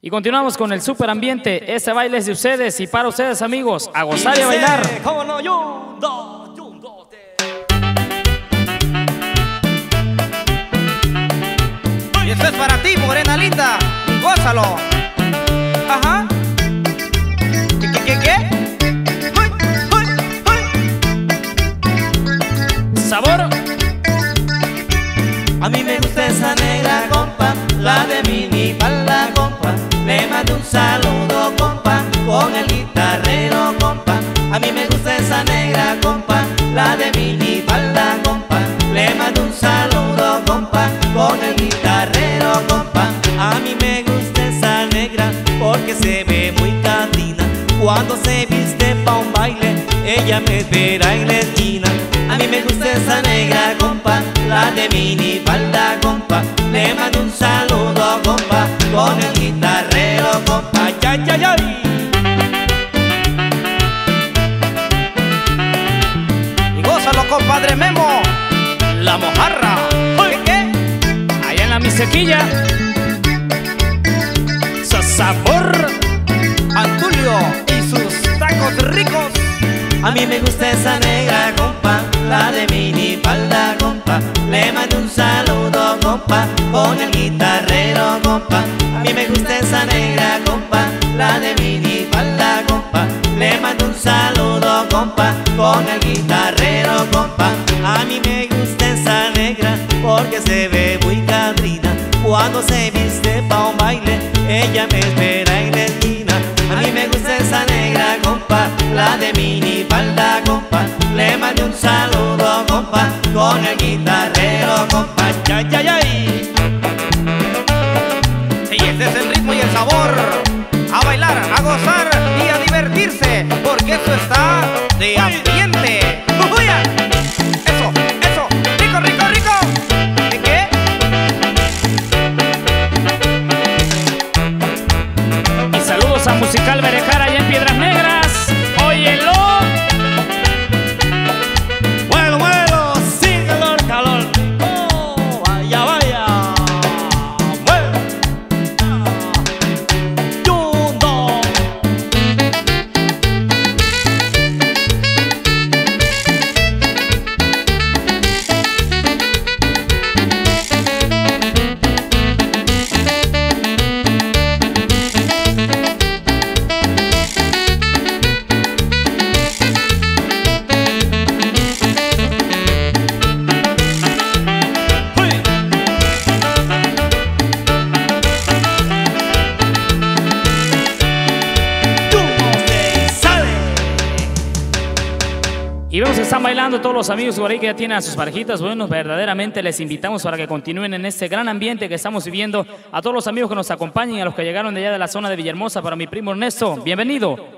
Y continuamos con el super ambiente. Este baile es de ustedes y para ustedes, amigos. A gozar y a bailar. ¿Cómo no? Yo, dos, yo, dos, tres. Y esto es para ti, morena linda. Gózalo. Ajá. ¿Qué, qué, qué, qué? ¡Uy, uy, uy! Sabor. A mí me gusta esa negra, compa, la de mini compa. Le mando un saludo, compa, con el guitarrero, compa. A mí me gusta esa negra, compa, la de mini falda, compa. Le mando un saludo, compa, con el guitarrero, compa. A mí me gusta esa negra porque se ve muy catina. Cuando se viste pa' un baile, ella me espera en la esquina. A mí me gusta esa negra, compa, la de mini falda, compa. Le mando un saludo, compa. ¡Ay, ay, gózalo, compadre Memo. La mojarra. ¿Qué, qué? Allá en la misequilla. Sa- Sabor. Antulio y sus tacos ricos. A mí me gusta esa negra, compa, la de mini falda, negra, compa, la de mini falda, compa. Le mando un saludo, compa, con el guitarrero, compa. A mí me gusta esa negra porque se ve muy cabrina. Cuando se viste pa' un baile, ella me espera en la esquina. A mí me gusta esa negra, compa, la de mini falda, compa. Le mandé un saludo, compa, con el guitarrero, musical Bereja están bailando todos los amigos por ahí que ya tienen sus parejitas. Bueno, verdaderamente les invitamos para que continúen en este gran ambiente que estamos viviendo. A todos los amigos que nos acompañen, a los que llegaron de allá de la zona de Villahermosa, para mi primo Ernesto, bienvenido.